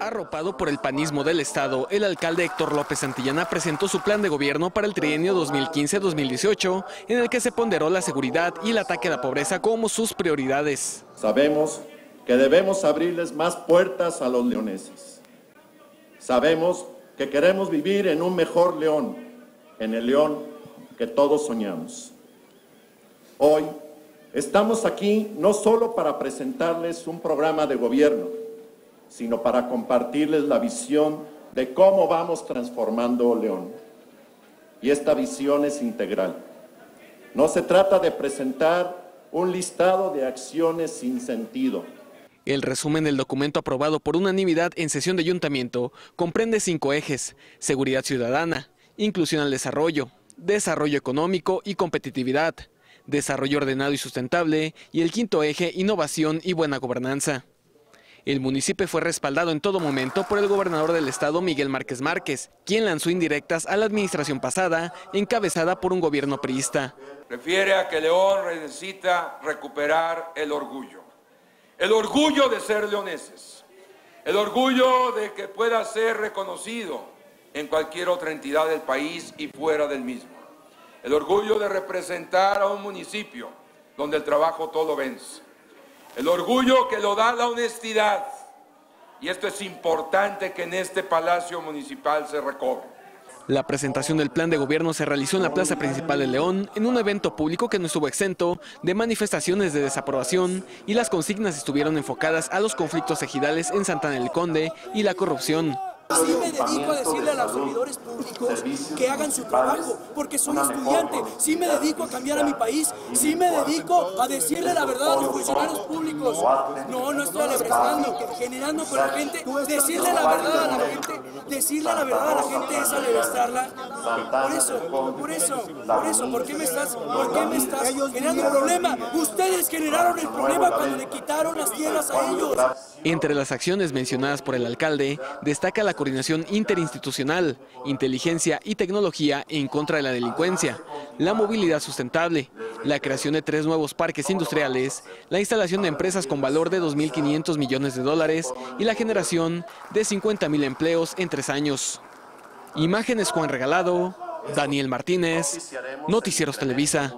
Arropado por el panismo del Estado, el alcalde Héctor López Santillana presentó su plan de gobierno para el trienio 2015-2018, en el que se ponderó la seguridad y el ataque a la pobreza como sus prioridades. Sabemos que debemos abrirles más puertas a los leoneses. Sabemos que queremos vivir en un mejor León, en el León que todos soñamos. Hoy estamos aquí no solo para presentarles un programa de gobierno, sino para compartirles la visión de cómo vamos transformando León. Y esta visión es integral. No se trata de presentar un listado de acciones sin sentido. El resumen del documento aprobado por unanimidad en sesión de ayuntamiento comprende cinco ejes, seguridad ciudadana, inclusión al desarrollo, desarrollo económico y competitividad, desarrollo ordenado y sustentable y el quinto eje, innovación y buena gobernanza. El municipio fue respaldado en todo momento por el gobernador del estado, Miguel Márquez Márquez, quien lanzó indirectas a la administración pasada, encabezada por un gobierno priista. Refiere a que León necesita recuperar el orgullo. El orgullo de ser leoneses. El orgullo de que pueda ser reconocido en cualquier otra entidad del país y fuera del mismo. El orgullo de representar a un municipio donde el trabajo todo vence el orgullo que lo da la honestidad. Y esto es importante que en este Palacio Municipal se recobre. La presentación del plan de gobierno se realizó en la plaza principal de León, en un evento público que no estuvo exento de manifestaciones de desaprobación y las consignas estuvieron enfocadas a los conflictos ejidales en Santana del Conde y la corrupción. Sí me dedico a decirle a los servidores públicos que hagan su trabajo, porque soy estudiante. Sí me dedico a cambiar a mi país. Sí me dedico a decirle la verdad a los funcionarios públicos. No, no estoy alebrestando, generando con la gente. Decirle la verdad a la gente, decirle la verdad a la gente es alebrestarla. Por eso, por eso, por eso, ¿por qué me estás, por qué me estás generando un problema? Ustedes generaron el problema cuando le quitaron las tierras a ellos. Entre las acciones mencionadas por el alcalde, destaca la coordinación interinstitucional, inteligencia y tecnología en contra de la delincuencia, la movilidad sustentable, la creación de tres nuevos parques industriales, la instalación de empresas con valor de 2.500 millones de dólares y la generación de 50.000 empleos en tres años. Imágenes Juan Regalado, Daniel Martínez, Noticieros Televisa.